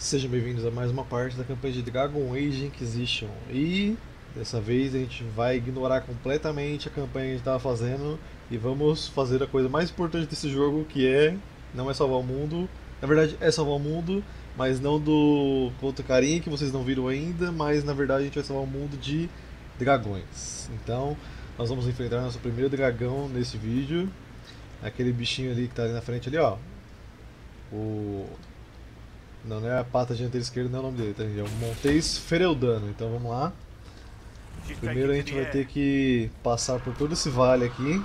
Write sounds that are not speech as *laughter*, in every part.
Sejam bem-vindos a mais uma parte da campanha de Dragon Age Inquisition. E dessa vez a gente vai ignorar completamente a campanha que a gente estava fazendo e vamos fazer a coisa mais importante desse jogo, que é não é salvar o mundo. Na verdade é salvar o mundo, mas não do outro carinha que vocês não viram ainda, mas na verdade a gente vai salvar o mundo de dragões. Então, nós vamos enfrentar nosso primeiro dragão nesse vídeo. Aquele bichinho ali que está ali na frente ali, ó. O não, não é a pata dianteira esquerda, não é o nome dele, tá? É o Montes Fereldano. Então vamos lá. Primeiro a gente vai ter que passar por todo esse vale aqui,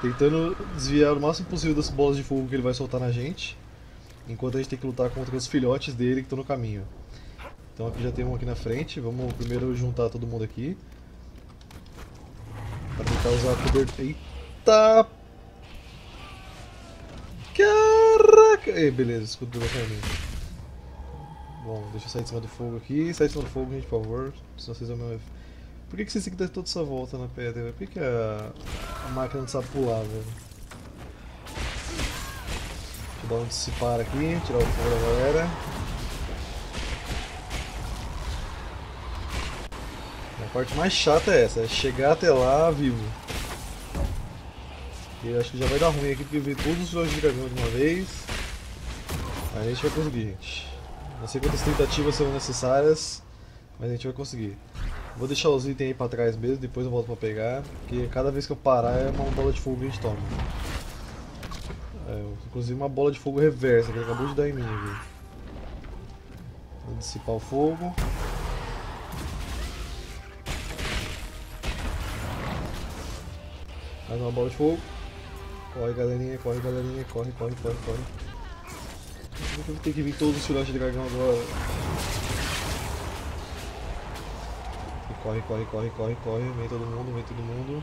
tentando desviar o máximo possível das bolas de fogo que ele vai soltar na gente, enquanto a gente tem que lutar contra os filhotes dele que estão no caminho. Então aqui já tem um aqui na frente, vamos primeiro juntar todo mundo aqui. Pra tentar usar a cobertura... Eita! Caraca! Ei, beleza, escudo do mim. Bom, deixa eu sair de cima do fogo aqui. Sai de cima do fogo, gente, por favor. Senão vocês vão me... Por que, que vocês têm que dar toda essa volta na pedra? Por que, que a... a máquina não sabe pular, velho? Deixa eu dar um dissipar aqui, tirar o fogo da galera. A parte mais chata é essa, é chegar até lá vivo. E eu acho que já vai dar ruim aqui porque ver todos os jogos de dragão de uma vez. Aí a gente vai conseguir, gente. Não sei quantas tentativas serão necessárias, mas a gente vai conseguir. Vou deixar os itens aí pra trás mesmo, depois eu volto pra pegar, porque cada vez que eu parar é uma bola de fogo que a gente toma. É, inclusive uma bola de fogo reversa que acabou de dar em mim aqui. Vou dissipar o fogo. Mais uma bola de fogo. Corre galerinha, corre galerinha, corre, corre, corre, corre. Eu vou ter que vir todos os filhotes de dragão agora. corre, corre, corre, corre, corre. Vem todo mundo, vem todo mundo.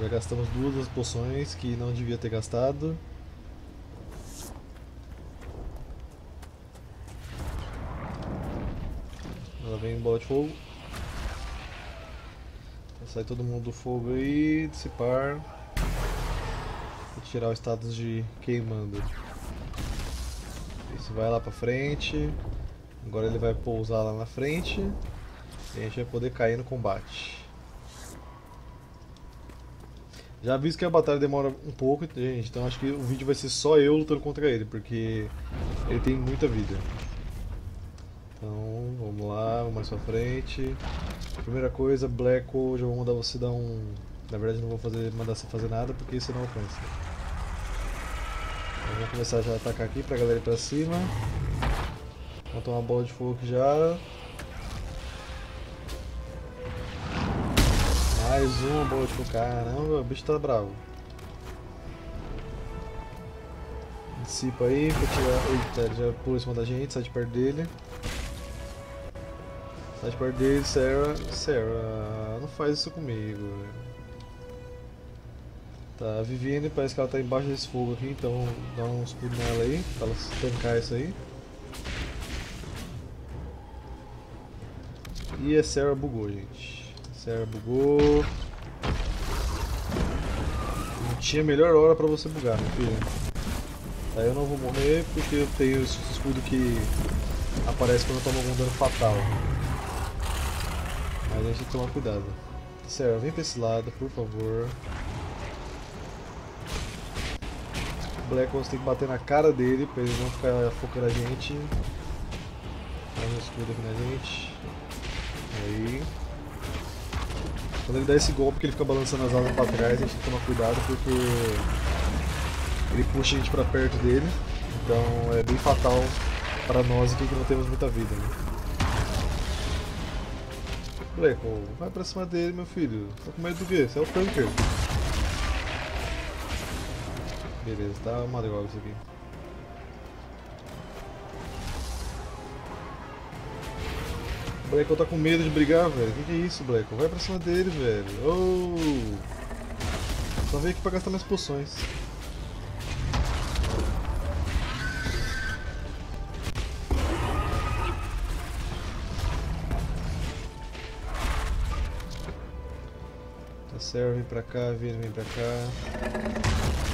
Já gastamos duas das poções que não devia ter gastado. Ela vem bola de fogo. Sai todo mundo do fogo aí, dissipar. Tirar o status de queimando. Esse vai lá pra frente. Agora ele vai pousar lá na frente. E a gente vai poder cair no combate. Já aviso que a batalha demora um pouco, gente, então acho que o vídeo vai ser só eu lutando contra ele, porque ele tem muita vida. Então, vamos lá, vamos mais pra frente. Primeira coisa, Black já vou mandar você dar um... Na verdade não vou fazer, mandar você fazer nada, porque você não alcança. Vamos começar já a atacar aqui pra galera ir pra cima. Tomar uma bola de fogo aqui já. Mais uma bola de fogo. Caramba, o bicho tá bravo. Dissipa aí pra tirar. Eita, já pula em cima da gente, sai de perto dele. Sai de perto dele, Sarah. Sarah, não faz isso comigo. Tá, a Viviane parece que ela tá embaixo desse fogo aqui, então dá um escudo nela aí, pra ela tancar isso aí. E a Sarah bugou, gente. A Sarah bugou. Não tinha melhor hora pra você bugar, meu filho. Aí eu não vou morrer porque eu tenho esse escudo que aparece quando eu tomo algum dano fatal. Mas a gente tem que tomar cuidado. Sarah, vem pra esse lado, por favor. Black Ops tem que bater na cara dele pra ele não ficar focando a gente. Dá um escudo aqui na gente. Aí. Quando ele dá esse golpe que ele fica balançando as asas pra trás, a gente tem que tomar cuidado porque ele puxa a gente pra perto dele. Então é bem fatal para nós aqui que não temos muita vida. Né? Vai pra cima dele, meu filho. Tá com medo do quê? Você é o tanker. Beleza, tá uma droga isso aqui. O Blackon tá com medo de brigar, velho. Que que é isso, Blackon? Vai pra cima dele, velho. Oh! Só veio aqui pra gastar minhas poções. Tá certo, vem pra cá, vem, vem pra cá.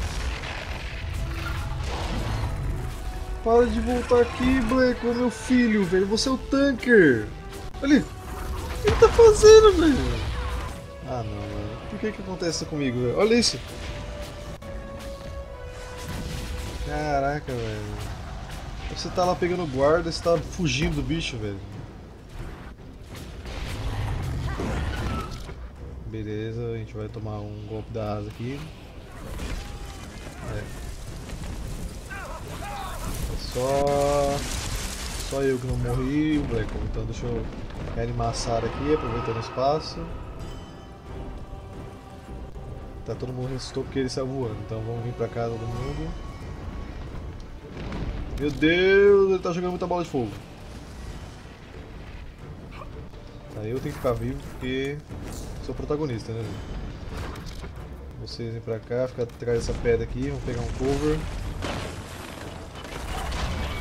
Para de voltar aqui, Black, meu filho, velho. Você é o tanker. Olha, o que ele tá fazendo, velho? Ah, não, velho. Por que que acontece comigo, velho? Olha isso. Caraca, velho. Você tá lá pegando guarda, você tá fugindo do bicho, velho. Beleza, a gente vai tomar um golpe da asa aqui. É. é só... Só eu que não morri, Black. Então deixa eu reanimar a Sarah aqui, aproveitando o espaço. Tá todo mundo ressuscitou porque ele saiu voando, então vamos vir pra cá todo mundo. Meu Deus, ele tá jogando muita bola de fogo. Aí eu tenho que ficar vivo porque sou protagonista, né? Vocês vêm pra cá, ficar atrás dessa pedra aqui, vamos pegar um cover.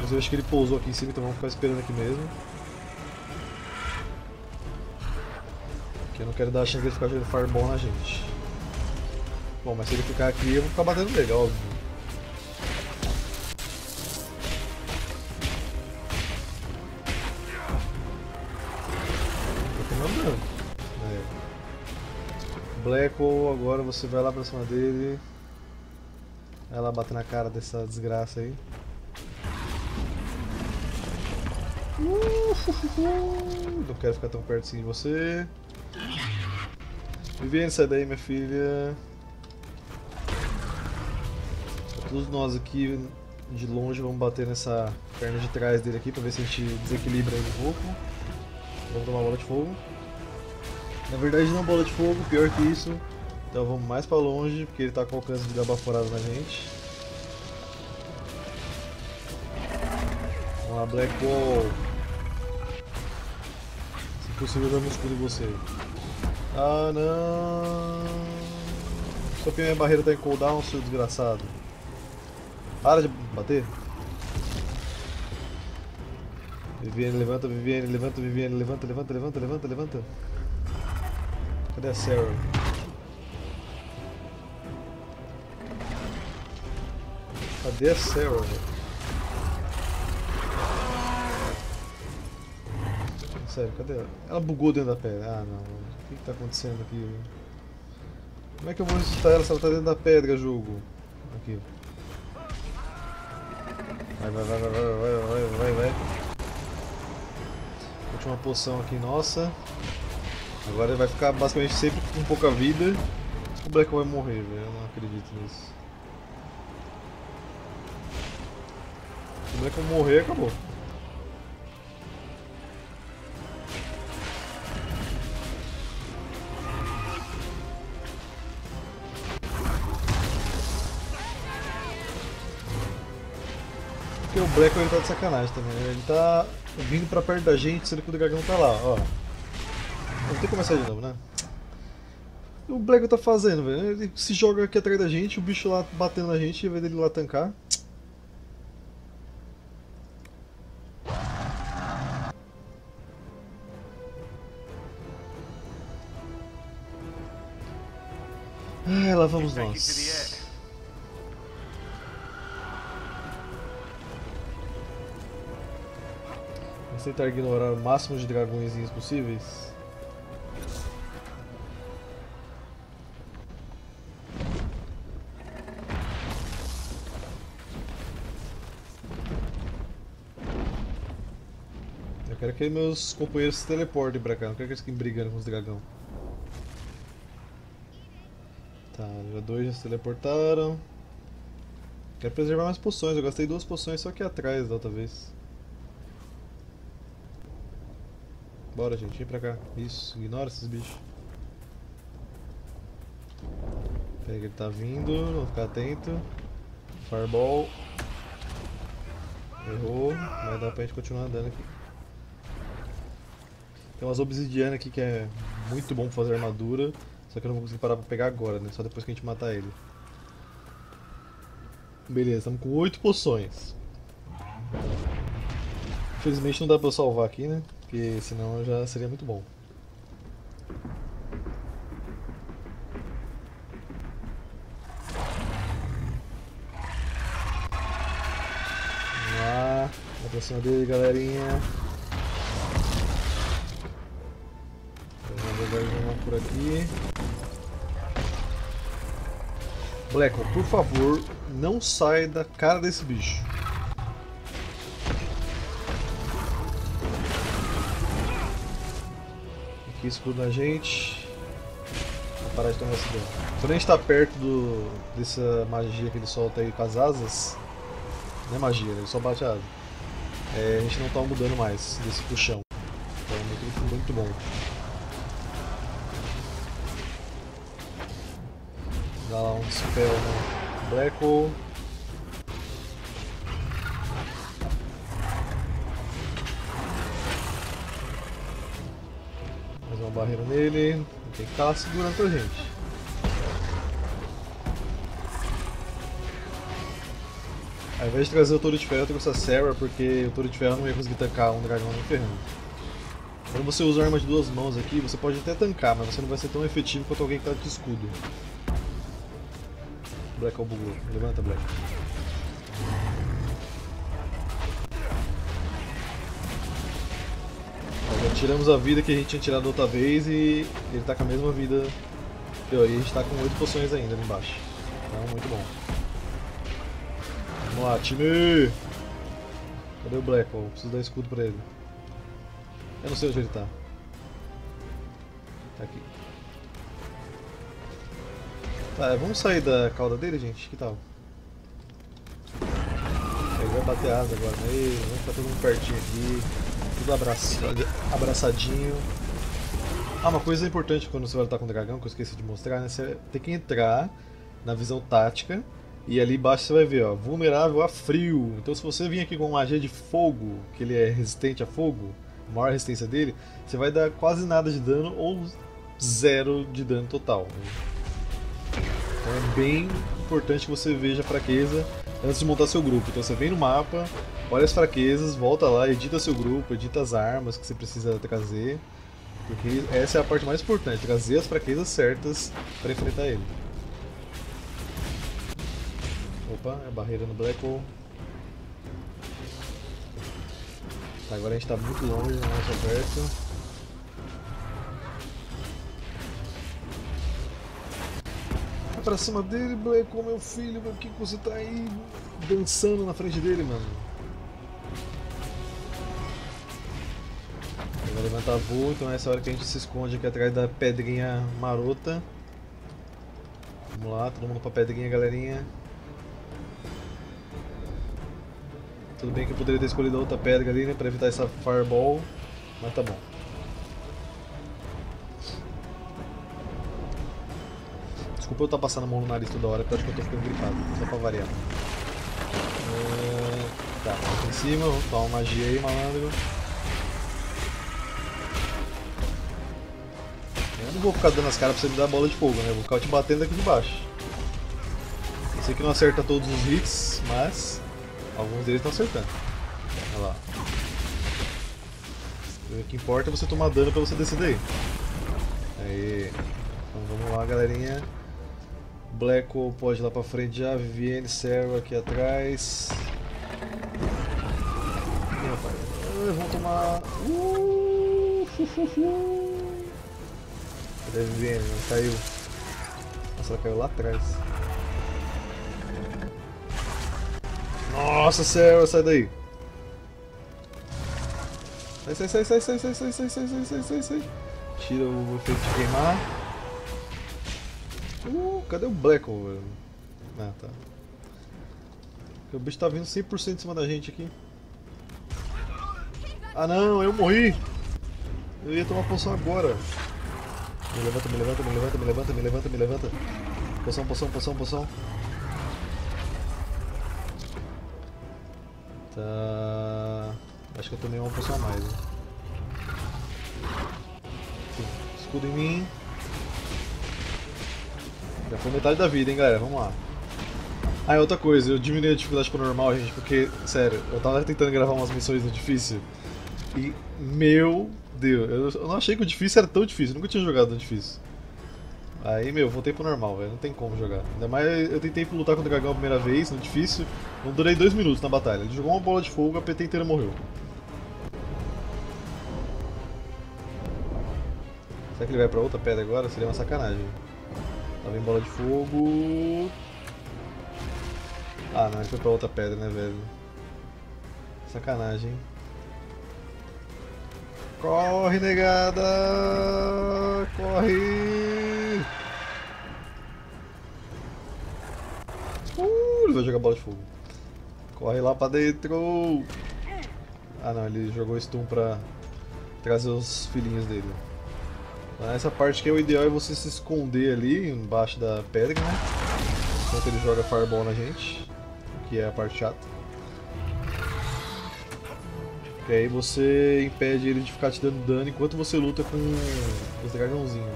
Mas eu acho que ele pousou aqui em cima, então vamos ficar esperando aqui mesmo. Porque eu não quero dar a chance ele ficar jogando fireball na gente. Bom, mas se ele ficar aqui eu vou ficar batendo nele, óbvio. Blackwell, agora você vai lá pra cima dele. Vai lá bater na cara dessa desgraça aí. Não quero ficar tão perto assim de você. Viviane, sai daí, minha filha. Todos nós aqui de longe vamos bater nessa perna de trás dele aqui pra ver se a gente desequilibra ele um pouco. Vamos tomar bola de fogo. Na verdade não bola de fogo, pior que isso. Então vamos mais pra longe, porque ele tá com alcance de dar baforada na gente. Vamos lá, Black Wall. Possível, um escudo em você. Ah, não. Só que minha barreira tá em cooldown, seu desgraçado. Para de bater. Viviane, levanta, Viviane, levanta, Viviane, levanta, levanta, levanta, levanta, levanta. Cadê a Sarah? Cadê a Sarah, Sério, cadê ela? Ela bugou dentro da pedra. Ah, não. O que, que tá acontecendo aqui? Como é que eu vou ressuscitar ela se ela tá dentro da pedra, jogo? Aqui. Vai, vai, vai, vai, vai, vai, vai, vai. Última poção aqui, nossa. Agora vai ficar basicamente sempre com pouca vida. O Black vai morrer, velho. Eu não acredito nisso. Se o Black morrer, acabou. O Black ele tá de sacanagem também. Né? Ele tá vindo pra perto da gente, sendo que o dragão tá lá, ó. Vamos ter que começar de novo, né? O Black tá fazendo, velho? Ele se joga aqui atrás da gente, o bicho lá batendo na gente, ao invés dele lá tancar. Ah, lá vamos nós. Tentar ignorar o máximo de dragões possíveis. quero que meus companheiros se teleportem pra cá, não quero que eles fiquem brigando com os dragão. Tá, já dois já se teleportaram. Quero preservar mais poções, eu gastei duas poções só aqui atrás da outra vez. Bora gente, vem pra cá. Isso, ignora esses bichos. Pega, ele tá vindo, vamos ficar atento. Fireball. Errou, mas dá pra gente continuar andando aqui. Tem umas obsidianas aqui que é muito bom fazer armadura, só que eu não vou conseguir parar pra pegar agora, né? Só depois que a gente matar ele. Beleza, estamos com 8 poções. Infelizmente não dá pra eu salvar aqui, né? Porque senão já seria muito bom. Vamos lá. Vai pra cima dele, galerinha. Vamos por aqui. Black, por favor, não sai da cara desse bicho. Aqui escudo na gente. Vou parar de tomar esse dano. Quando a gente está perto do, dessa magia que ele solta aí com as asas, não é magia, ele só bate a asa. É, a gente não está mudando mais desse puxão. Então é muito, muito bom. Dá lá um spell no Black barreira nele. Tem que estar tá segurando pra gente. Ao invés de trazer o Touro de Ferro, eu trouxe a Sarah, porque o Touro de Ferro não ia conseguir tancar um dragão no ferrando. Quando você usa arma de duas mãos aqui, você pode até tancar, mas você não vai ser tão efetivo quanto alguém que está de escudo. Black bugou. Levanta, Black. Tiramos a vida que a gente tinha tirado outra vez e ele tá com a mesma vida. E a gente tá com 8 poções ainda ali embaixo. Então, muito bom. Vamos lá, time! Cadê o Black? Oh, preciso dar escudo pra ele. Eu não sei onde ele tá. Tá aqui. Tá, vamos sair da cauda dele, gente? Que tal? Ele vai bater asa agora nele, vamos ficar todo mundo pertinho aqui, tudo abraçadinho. Ah, uma coisa importante quando você vai lutar com o dragão, que eu esqueci de mostrar, né? Você tem que entrar na visão tática e ali embaixo você vai ver, ó, vulnerável a frio. Então se você vir aqui com magia de fogo, que ele é resistente a fogo, a maior resistência dele, você vai dar quase nada de dano ou zero de dano total. Então é bem importante que você veja a fraqueza antes de montar seu grupo. Então você vem no mapa, olha as fraquezas, volta lá, edita seu grupo, edita as armas que você precisa trazer. Porque essa é a parte mais importante, trazer as fraquezas certas para enfrentar ele. Opa, é barreira no Black Hole. Tá, agora a gente está muito longe, não é perto. Pra cima dele, Black, ô meu filho, por que você tá aí dançando na frente dele, mano? Ele vai levantar voo, então essa é a hora que a gente se esconde aqui atrás da pedrinha marota. Vamos lá, todo mundo pra pedrinha, galerinha. Tudo bem que eu poderia ter escolhido outra pedra ali, né, pra evitar essa fireball, mas tá bom. Desculpa eu estar passando a mão no nariz toda hora, porque eu acho que eu tô ficando gripado, só pra variar. É... Tá, aqui em cima, vamos tomar uma magia aí, malandro. Eu não vou ficar dando as caras pra você me dar bola de fogo, né? Eu vou ficar te batendo aqui de baixo. Eu sei que não acerta todos os hits, mas alguns deles estão acertando. Olha lá. O que importa é você tomar dano pra você descer daí. Aí. Então vamos lá, galerinha. Blackwell pode ir lá pra frente já, Vivienne, Sarah aqui atrás. Vão tomar. Uh, Cadê a Vivienne? Não caiu. Nossa, ela caiu lá atrás. Nossa, Sarah, sai daí! Sai, sai, sai, sai, sai, sai, sai, sai, sai, sai, sai, sai. Tira o efeito de queimar. Cadê o Black, velho? Ah, tá. O bicho tá vindo 100% em cima da gente aqui. Ah não, eu morri! Eu ia tomar poção agora. Me levanta, me levanta, me levanta, me levanta, me levanta, me levanta. Poção, poção, poção, poção. Tá. Acho que eu tomei uma poção a mais. Hein? Escudo em mim. Já foi metade da vida, hein, galera. Vamos lá. Ah, outra coisa, eu diminui a dificuldade pro normal, gente, porque, sério, eu tava tentando gravar umas missões no difícil e, meu Deus, eu não achei que o difícil era tão difícil, nunca tinha jogado no difícil. Aí, meu, voltei pro normal, velho, não tem como jogar. Ainda mais eu tentei lutar contra o dragão a primeira vez, no difícil, Não durei dois minutos na batalha. Ele jogou uma bola de fogo, a PT inteira morreu. Será que ele vai pra outra pedra agora? Seria uma sacanagem. Lá vem bola de fogo. Ah não, ele foi pra outra pedra, né, velho? Sacanagem? Corre, negada! Corre! Uh, ele vai jogar bola de fogo. Corre lá pra dentro! Ah não, ele jogou stun pra trazer os filhinhos dele. Essa parte que é o ideal é você se esconder ali embaixo da pedra, né? Enquanto ele joga fireball na gente, que é a parte chata. Que aí você impede ele de ficar te dando dano enquanto você luta com os dragãozinhos.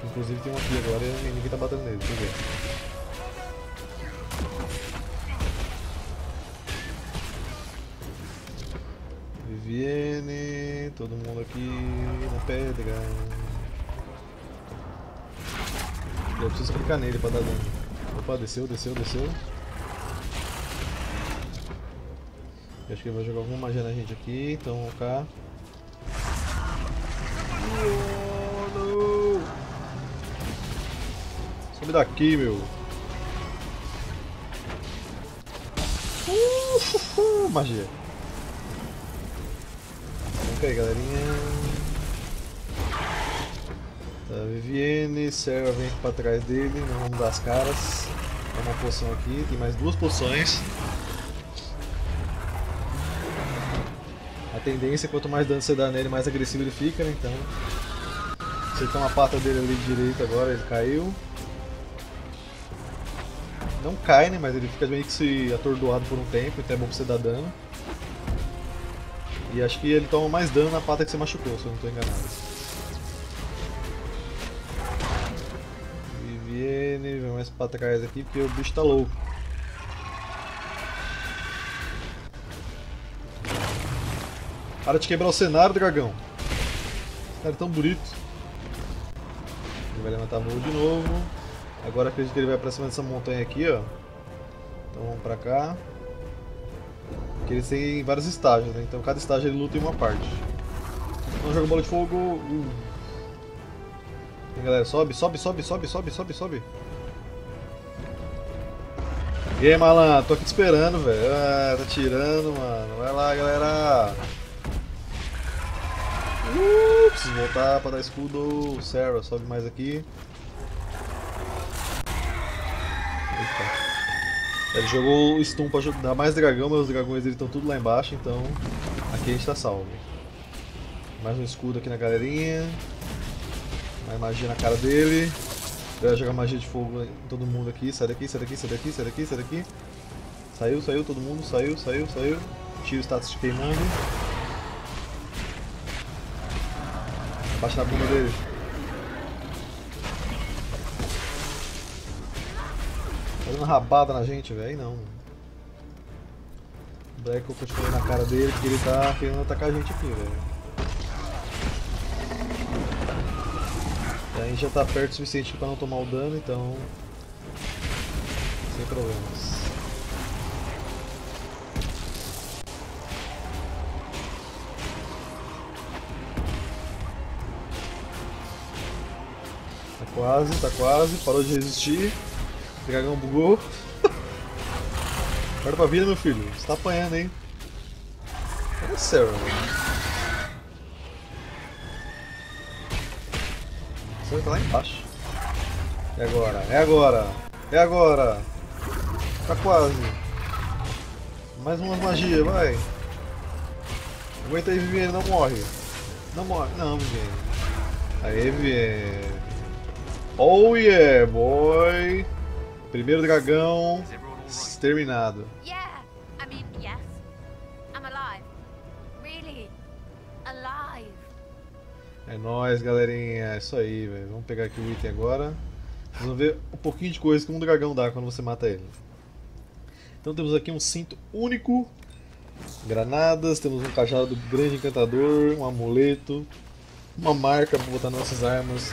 Que inclusive tem um aqui agora e ninguém tá batendo nele, deixa eu ver. Todo mundo aqui na pedra. Eu preciso clicar nele pra dar dano. Opa, desceu, desceu, desceu. Eu acho que ele vai jogar alguma magia na gente aqui, então vamos cá. Oh. Sobe daqui, meu. Uh, uh, uh, magia. Ok, galerinha. Vivienne, Sarah vem pra trás dele, não vamos dar as caras. Tem uma poção aqui, tem mais duas poções. A tendência, quanto mais dano você dá nele, mais agressivo ele fica, né? Então. Tem uma pata dele ali de direita agora, ele caiu. Não cai, né? Mas ele fica meio que se atordoado por um tempo, então é bom pra você dar dano. E acho que ele toma mais dano na pata que você machucou, se eu não estou enganado. Vem mais pra trás aqui porque o bicho tá louco. Para de quebrar o cenário, dragão. Esse cara é tão bonito. Ele vai levantar voo de novo. Agora acredito que ele vai pra cima dessa montanha aqui, ó. Então vamos pra cá. Porque eles têm vários estágios, né? Então cada estágio ele luta em uma parte. Então joga bola de fogo. Uh. Galera, sobe, sobe, sobe, sobe, sobe, sobe, sobe. E aí, malandro, tô aqui te esperando, velho. Ah, tá tirando, mano. Vai lá, galera. Uh, preciso voltar pra dar escudo. Sarah, sobe mais aqui. Eita. Ele jogou o stun pra dar mais dragão, mas os dragões dele estão tudo lá embaixo, então aqui a gente tá salvo. Mais um escudo aqui na galerinha. Mais magia na cara dele. Vai jogar magia de fogo em todo mundo aqui. Sai daqui, sai daqui, sai daqui, sai daqui, sai daqui. Saiu, saiu, todo mundo, saiu, saiu, saiu. Tira o status de queimando. Baixa na bunda dele. Tá dando rabada na gente, velho. Não. Black continua na cara dele porque ele tá querendo atacar a gente aqui, velho. A gente já tá perto o suficiente para não tomar o dano, então. Sem problemas. Tá quase, tá quase, parou de resistir. O dragão bugou. *laughs* Acorda pra vida, meu filho. Você tá apanhando, hein? Cadê o Sarah, Você tá lá embaixo. É agora, é agora, é agora. Tá quase. Mais uma magia, vai. Aguenta aí, Viviane, não morre. Não morre, não, Viviane. Aê, Viviane. Oh yeah, boy. Primeiro dragão exterminado. É nóis, galerinha. É isso aí, velho. Vamos pegar aqui o item agora. Vamos ver um pouquinho de coisa que um dragão dá quando você mata ele. Então temos aqui um cinto único, granadas, temos um cajado do grande encantador, um amuleto, uma marca para botar nossas armas,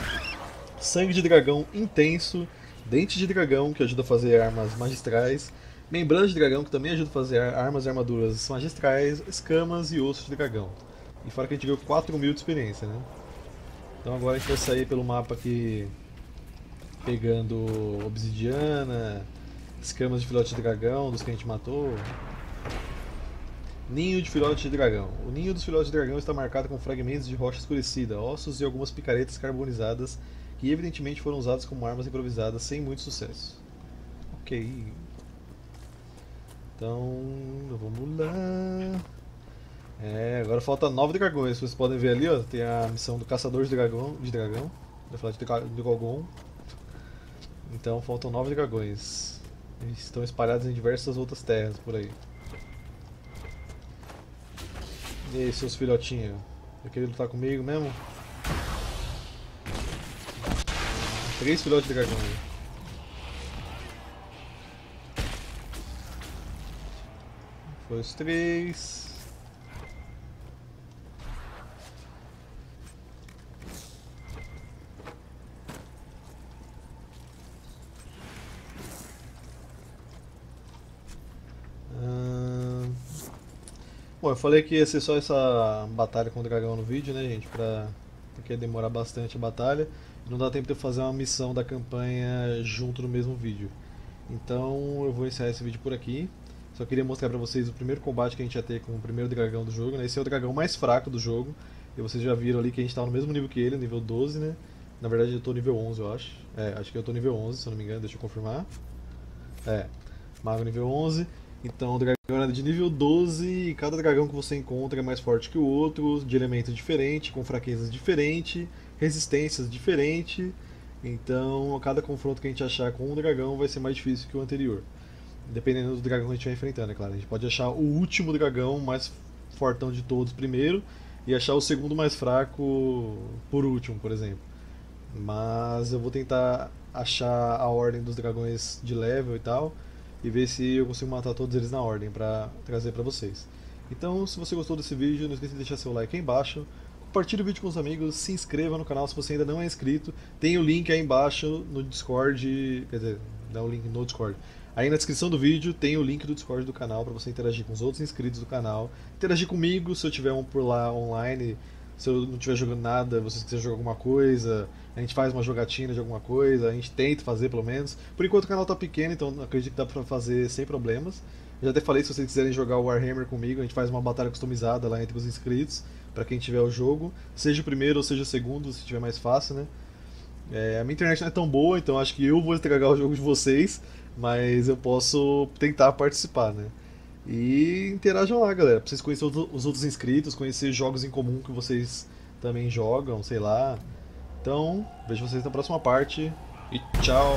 sangue de dragão intenso, dente de dragão que ajuda a fazer armas magistrais, Membrana de dragão, que também ajuda a fazer armas e armaduras magistrais, escamas e ossos de dragão. E fora que a gente ganhou 4 mil de experiência, né? Então agora a gente vai sair pelo mapa aqui pegando obsidiana, escamas de filhote de dragão, dos que a gente matou. Ninho de filhote de dragão. O ninho dos filhotes de dragão está marcado com fragmentos de rocha escurecida, ossos e algumas picaretas carbonizadas que evidentemente foram usadas como armas improvisadas sem muito sucesso. Ok. Então, vamos lá. É, agora falta nove dragões. Vocês podem ver ali, ó, tem a missão do caçador de dragão, de dragão. Vou falar de Gogon. Então faltam nove dragões. Eles estão espalhados em diversas outras terras por aí. E aí, seus filhotinhos? Vai querer lutar comigo mesmo? Três filhotes de dragão. Foi os três. Falei que ia ser só essa batalha com o dragão no vídeo, né, gente? Pra... Porque ia demorar bastante a batalha. Não dá tempo de eu fazer uma missão da campanha junto no mesmo vídeo. Então eu vou encerrar esse vídeo por aqui. Só queria mostrar pra vocês o primeiro combate que a gente ia ter com o primeiro dragão do jogo. Né? Esse é o dragão mais fraco do jogo. E vocês já viram ali que a gente tá no mesmo nível que ele, nível 12, né? Na verdade eu tô nível 11, eu acho. É, acho que eu tô nível 11, se eu não me engano, deixa eu confirmar. É, mago nível 11. Então o dragão é de nível 12 e cada dragão que você encontra é mais forte que o outro, de elemento diferente, com fraquezas diferentes, resistências diferentes. Então cada confronto que a gente achar com um dragão vai ser mais difícil que o anterior. Dependendo do dragão que a gente vai enfrentando, é claro. A gente pode achar o último dragão mais fortão de todos primeiro e achar o segundo mais fraco por último, por exemplo. Mas eu vou tentar achar a ordem dos dragões de level e tal e ver se eu consigo matar todos eles na ordem para trazer para vocês. Então, se você gostou desse vídeo, não esqueça de deixar seu like aí embaixo, compartilhe o vídeo com os amigos, se inscreva no canal se você ainda não é inscrito, tem o link aí embaixo no Discord, quer dizer, dá o link no Discord. Aí na descrição do vídeo tem o link do Discord do canal para você interagir com os outros inscritos do canal, interagir comigo se eu tiver um por lá online, se eu não estiver jogando nada, vocês quiserem jogar alguma coisa, a gente faz uma jogatina de alguma coisa, a gente tenta fazer pelo menos. Por enquanto o canal tá pequeno, então acredito que dá pra fazer sem problemas. já até falei, se vocês quiserem jogar Warhammer comigo, a gente faz uma batalha customizada lá entre os inscritos, para quem tiver o jogo, seja o primeiro ou seja o segundo, se tiver mais fácil, né? É, a minha internet não é tão boa, então acho que eu vou entregar o jogo de vocês, mas eu posso tentar participar, né? E interajam lá, galera, pra vocês conhecerem os outros inscritos, conhecer jogos em comum que vocês também jogam, sei lá. Então, vejo vocês na próxima parte e tchau!